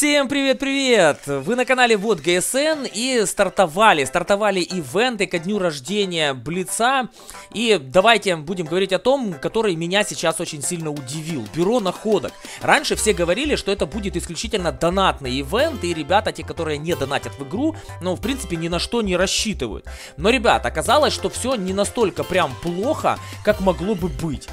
Всем привет-привет! Вы на канале Вот ГСН и стартовали, стартовали ивенты ко дню рождения Блица. И давайте будем говорить о том, который меня сейчас очень сильно удивил. Бюро находок. Раньше все говорили, что это будет исключительно донатный ивент, и ребята, те, которые не донатят в игру, ну, в принципе, ни на что не рассчитывают. Но, ребят, оказалось, что все не настолько прям плохо, как могло бы быть.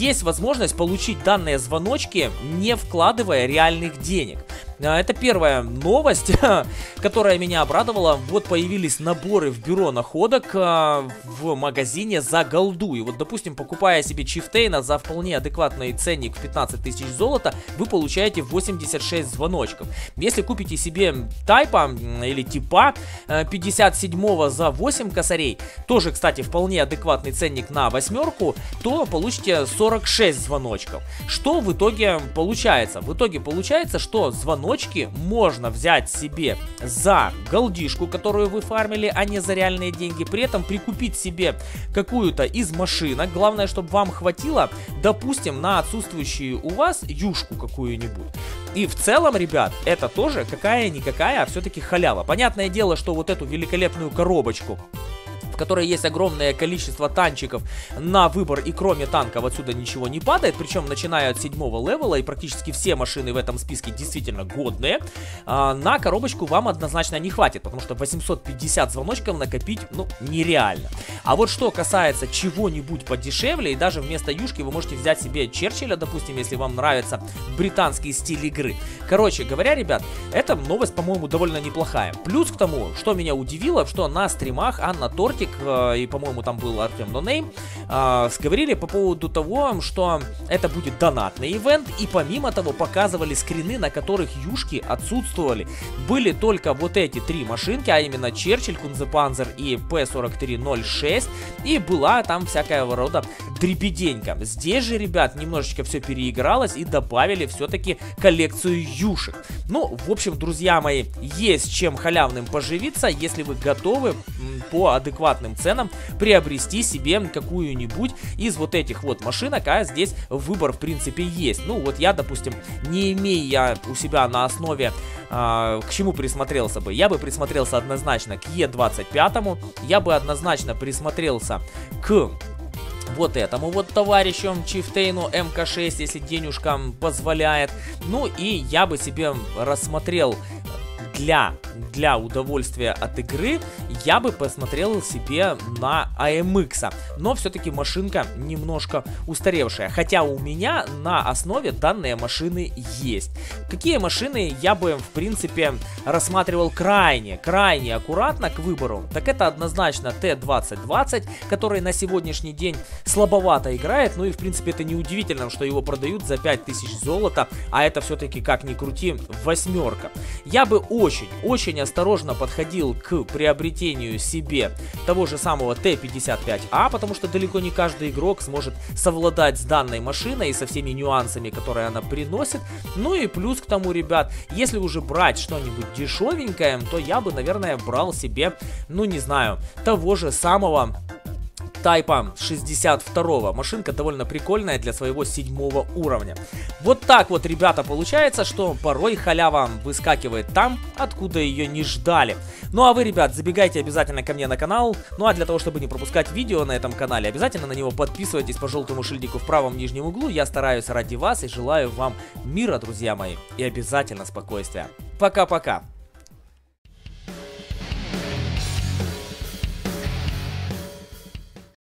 Есть возможность получить данные звоночки, не вкладывая реальных денег. А, это первая новость, которая меня обрадовала. Вот появились наборы в бюро находок а, в магазине за голду. И вот, допустим, покупая себе Чифтейна за вполне адекватный ценник в 15 тысяч золота, вы получаете 86 звоночков. Если купите себе Тайпа или Типа 57 за 8 косарей, тоже, кстати, вполне адекватный ценник на восьмерку, то получите 46 звоночков. Что в итоге получается? В итоге получается, что звонок звоночки можно взять себе за голдишку, которую вы фармили, а не за реальные деньги. При этом прикупить себе какую-то из машинок. Главное, чтобы вам хватило, допустим, на отсутствующую у вас юшку какую-нибудь. И в целом, ребят, это тоже какая-никакая, а все-таки халява. Понятное дело, что вот эту великолепную коробочку в которой есть огромное количество танчиков на выбор, и кроме танков отсюда ничего не падает, причем начиная от седьмого левела, и практически все машины в этом списке действительно годные, а, на коробочку вам однозначно не хватит, потому что 850 звоночков накопить, ну, нереально. А вот что касается чего-нибудь подешевле, и даже вместо юшки вы можете взять себе Черчилля, допустим, если вам нравится британский стиль игры. Короче говоря, ребят, эта новость, по-моему, довольно неплохая. Плюс к тому, что меня удивило, что на стримах Анна Торти Фантастик, э, и, по-моему, там был Артем Нонейм, э, говорили по поводу того, что это будет донатный ивент, и помимо того показывали скрины, на которых юшки отсутствовали. Были только вот эти три машинки, а именно Черчилль, Кунзепанзер и P4306, и была там всякая рода дребеденька. Здесь же, ребят, немножечко все переигралось и добавили все-таки коллекцию юшек. Ну, в общем, друзья мои, есть чем халявным поживиться, если вы готовы по адекватному адекватным ценам приобрести себе какую-нибудь из вот этих вот машинок, а здесь выбор в принципе есть. Ну вот я, допустим, не имея у себя на основе а, к чему присмотрелся бы? Я бы присмотрелся однозначно к Е25, я бы однозначно присмотрелся к вот этому вот товарищу Чифтейну МК6, если денежка позволяет. Ну и я бы себе рассмотрел для, для удовольствия от игры я бы посмотрел себе на AMX. Но все-таки машинка немножко устаревшая. Хотя у меня на основе данные машины есть. Какие машины я бы, в принципе, рассматривал крайне, крайне аккуратно к выбору? Так это однозначно Т-2020, который на сегодняшний день слабовато играет. Ну и, в принципе, это неудивительно, что его продают за 5000 золота. А это все-таки, как ни крути, восьмерка. Я бы очень, очень осторожно подходил к приобретению себе того же самого Т-55А, потому что далеко не каждый игрок сможет совладать с данной машиной и со всеми нюансами, которые она приносит. Ну и плюс к тому, ребят, если уже брать что-нибудь дешевенькое, то я бы, наверное, брал себе, ну не знаю, того же самого Тайпа 62 Машинка довольно прикольная для своего седьмого уровня. Вот так вот, ребята, получается, что порой халява выскакивает там, откуда ее не ждали. Ну а вы, ребят, забегайте обязательно ко мне на канал. Ну а для того, чтобы не пропускать видео на этом канале, обязательно на него подписывайтесь по желтому шильдику в правом нижнем углу. Я стараюсь ради вас и желаю вам мира, друзья мои, и обязательно спокойствия. Пока-пока.